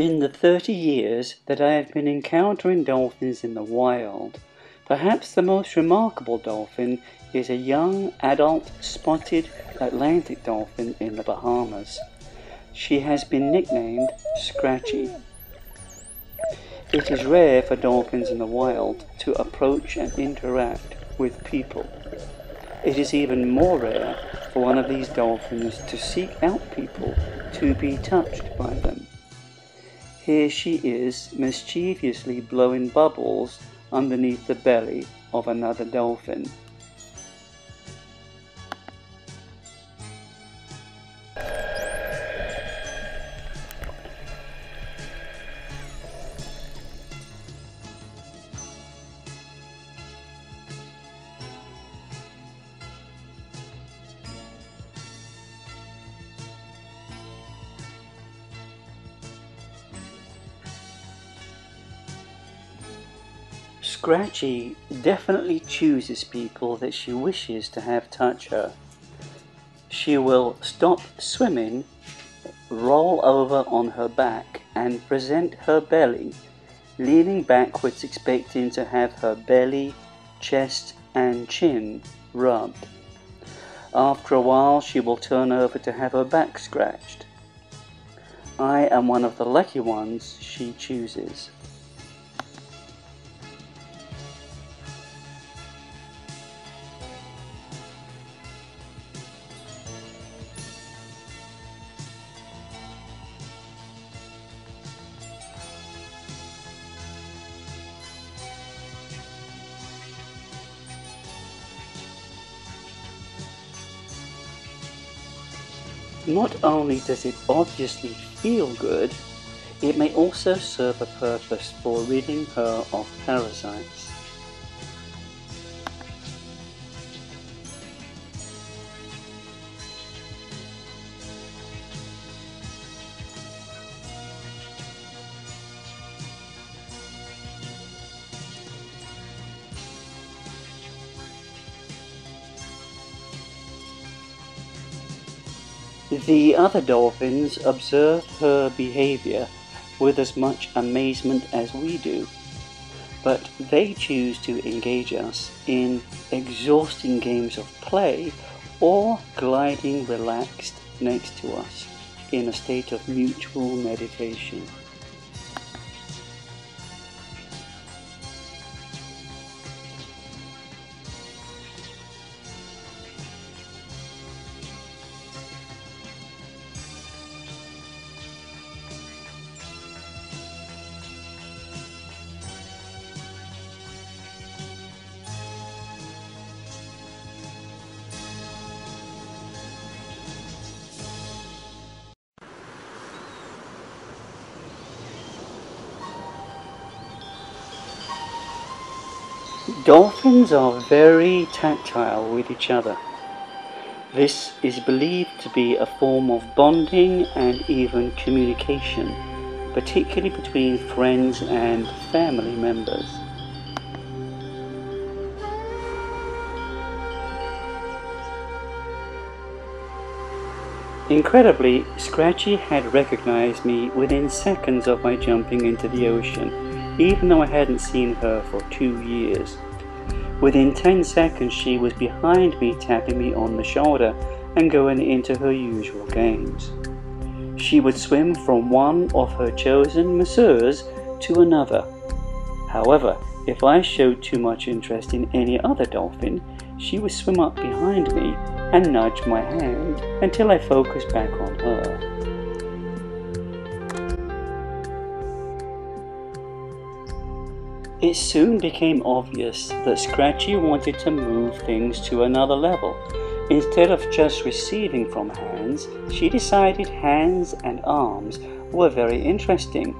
In the 30 years that I have been encountering dolphins in the wild, perhaps the most remarkable dolphin is a young adult spotted Atlantic dolphin in the Bahamas. She has been nicknamed Scratchy. It is rare for dolphins in the wild to approach and interact with people. It is even more rare for one of these dolphins to seek out people to be touched by them. Here she is mischievously blowing bubbles underneath the belly of another dolphin. Scratchy definitely chooses people that she wishes to have touch her. She will stop swimming, roll over on her back, and present her belly, leaning backwards, expecting to have her belly, chest, and chin rubbed. After a while, she will turn over to have her back scratched. I am one of the lucky ones she chooses. Not only does it obviously feel good, it may also serve a purpose for ridding her of parasites. The other dolphins observe her behavior with as much amazement as we do, but they choose to engage us in exhausting games of play or gliding relaxed next to us in a state of mutual meditation. Dolphins are very tactile with each other. This is believed to be a form of bonding and even communication, particularly between friends and family members. Incredibly, Scratchy had recognized me within seconds of my jumping into the ocean, even though I hadn't seen her for two years. Within 10 seconds, she was behind me, tapping me on the shoulder and going into her usual games. She would swim from one of her chosen masseurs to another. However, if I showed too much interest in any other dolphin, she would swim up behind me and nudge my hand until I focused back on her. It soon became obvious that Scratchy wanted to move things to another level. Instead of just receiving from hands, she decided hands and arms were very interesting,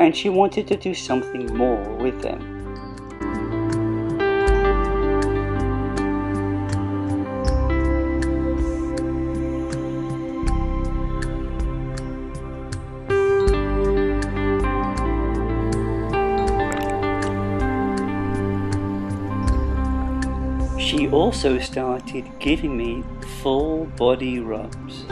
and she wanted to do something more with them. She also started giving me full body rubs.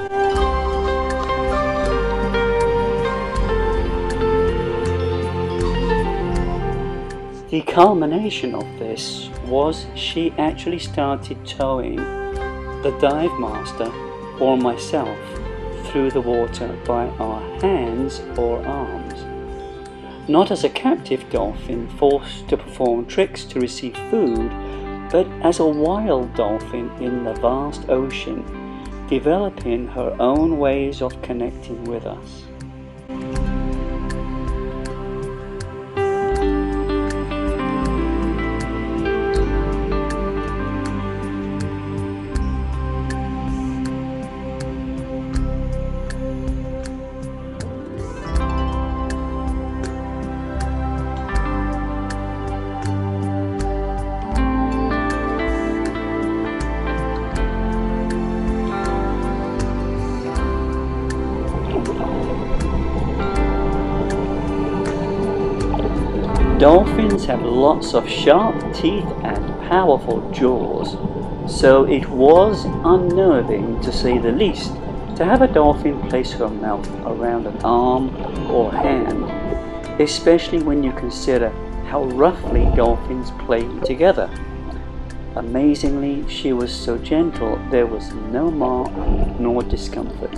The culmination of this was she actually started towing the dive master or myself through the water by our hands or arms. Not as a captive dolphin forced to perform tricks to receive food, but as a wild dolphin in the vast ocean, developing her own ways of connecting with us. Dolphins have lots of sharp teeth and powerful jaws, so it was unnerving to say the least to have a dolphin place her mouth around an arm or hand, especially when you consider how roughly dolphins play together. Amazingly, she was so gentle there was no mark nor discomfort.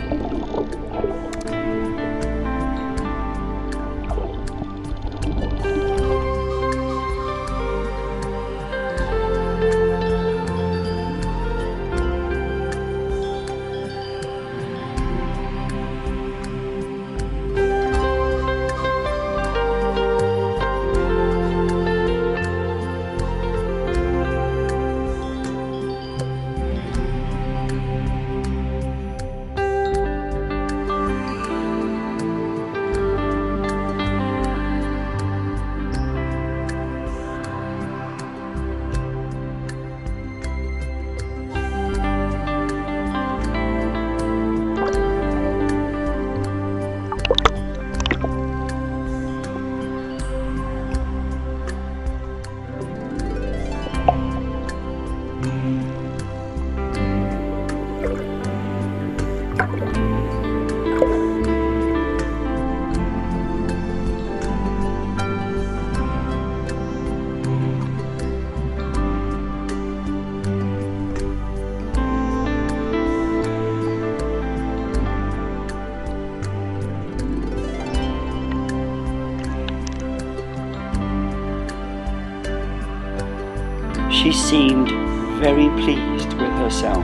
She seemed very pleased with herself.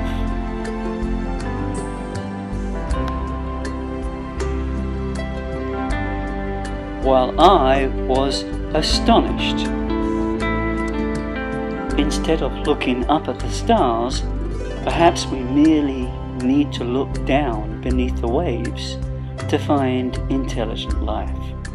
While I was astonished. Instead of looking up at the stars, perhaps we merely need to look down beneath the waves to find intelligent life.